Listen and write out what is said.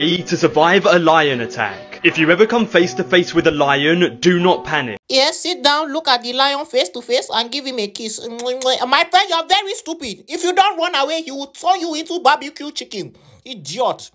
to survive a lion attack. If you ever come face to face with a lion, do not panic. Yes, sit down, look at the lion face to face, and give him a kiss. My friend, you're very stupid. If you don't run away, he will turn you into barbecue chicken. Idiot.